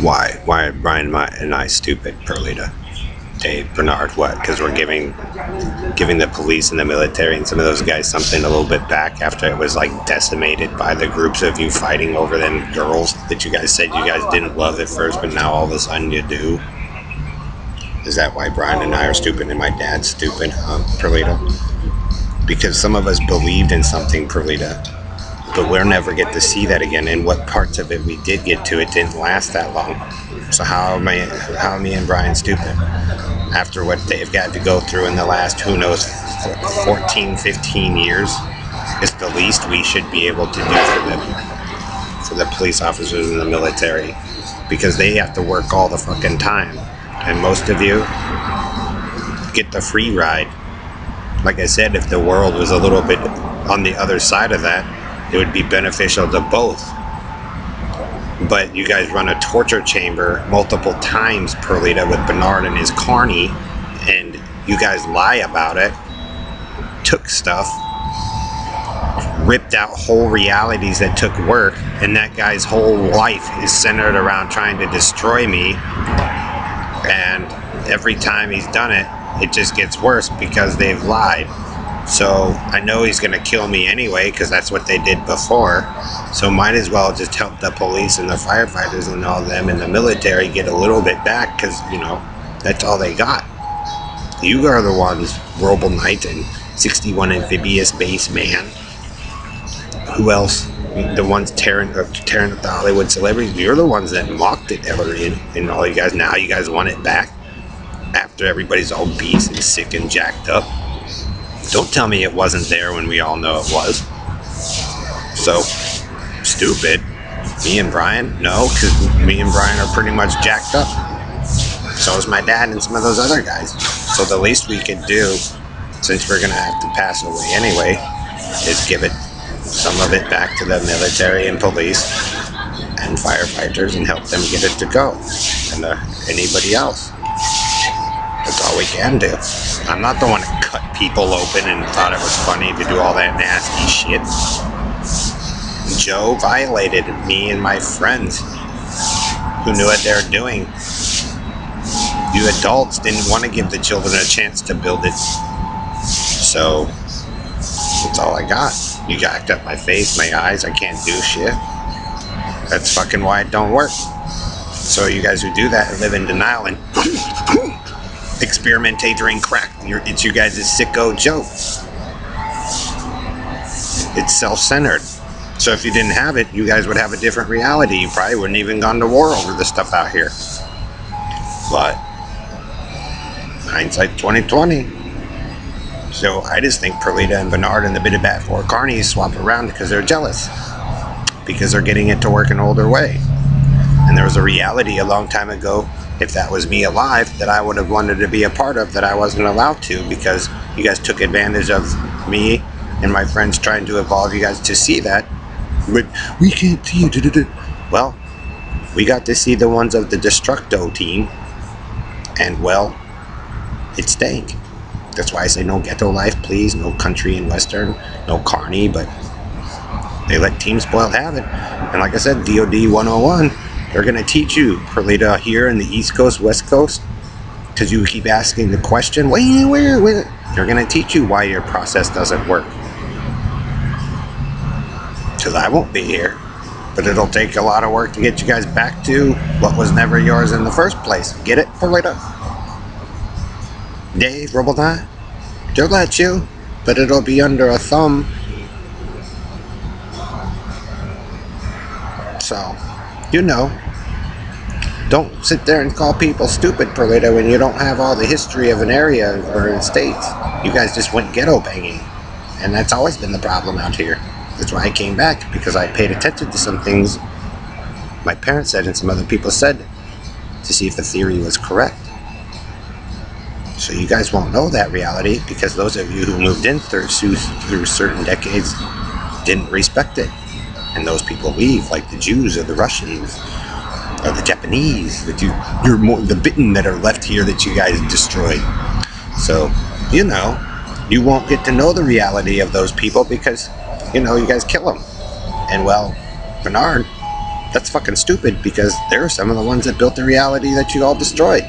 Why? Why are Brian and I- stupid, Perlita? Dave, Bernard, what? Because we're giving giving the police and the military and some of those guys something a little bit back after it was like decimated by the groups of you fighting over them girls that you guys said you guys didn't love at first, but now all of a sudden you do. Is that why Brian and I are stupid and my dad's stupid, huh, Perlita? Because some of us believed in something, Perlita, but we'll never get to see that again. And what parts of it we did get to, it didn't last that long. So how am I, how me and Brian stupid? After what they've got to go through in the last, who knows, 14, 15 years, it's the least we should be able to do for them, for the police officers and the military, because they have to work all the fucking time. And most of you get the free ride. Like I said, if the world was a little bit on the other side of that, it would be beneficial to both. But you guys run a torture chamber multiple times, Perlita, with Bernard and his carney, and you guys lie about it, took stuff, ripped out whole realities that took work, and that guy's whole life is centered around trying to destroy me. And every time he's done it, it just gets worse because they've lied. So I know he's going to kill me anyway because that's what they did before. So might as well just help the police and the firefighters and all them and the military get a little bit back because, you know, that's all they got. You are the ones, Roble Knight and 61 Amphibious Base Man. Who else? The ones tearing up, tearing up the Hollywood celebrities. You're the ones that mocked it, Hillary, and, and all you guys. Now you guys want it back after everybody's all beast and sick and jacked up. Don't tell me it wasn't there when we all know it was. So, stupid. Me and Brian? No, because me and Brian are pretty much jacked up. So is my dad and some of those other guys. So the least we could do, since we're going to have to pass away anyway, is give it some of it back to the military and police and firefighters and help them get it to go. And uh, anybody else. That's all we can do. I'm not the one to cut people open and thought it was funny to do all that nasty shit. Joe violated me and my friends who knew what they were doing. You adults didn't want to give the children a chance to build it. So, that's all I got. You jacked up my face, my eyes, I can't do shit. That's fucking why it don't work. So you guys who do that live in denial and experimentator and crack. It's you guys' sicko joke. It's self-centered. So if you didn't have it, you guys would have a different reality. You probably wouldn't even gone to war over this stuff out here. But hindsight 2020. So I just think Perlita and Bernard and the bit of bat four carnies swap around because they're jealous. Because they're getting it to work an older way. And there was a reality a long time ago, if that was me alive, that I would have wanted to be a part of that I wasn't allowed to because you guys took advantage of me and my friends trying to evolve you guys to see that. But we can't see you. Well, we got to see the ones of the Destructo team. And well, it stank. That's why I say no ghetto life, please. No country and western. No carny, but they let Team Spoiled have it. And like I said, DOD 101, they're going to teach you, Perlita, here in the East Coast, West Coast, because you keep asking the question, wait, where, where? They're going to teach you why your process doesn't work. Because I won't be here. But it'll take a lot of work to get you guys back to what was never yours in the first place. Get it, Perlita? Dave, Robotine? They'll let you, but it'll be under a thumb. So, you know. Don't sit there and call people stupid, Perlita, when you don't have all the history of an area or a state. You guys just went ghetto banging. And that's always been the problem out here. That's why I came back, because I paid attention to some things my parents said and some other people said to see if the theory was correct. So you guys won't know that reality because those of you who moved in through, through certain decades didn't respect it. And those people leave, like the Jews or the Russians or the Japanese, that you, you're more the bitten that are left here that you guys destroyed. So, you know, you won't get to know the reality of those people because, you know, you guys kill them. And well, Bernard, that's fucking stupid because they're some of the ones that built the reality that you all destroyed.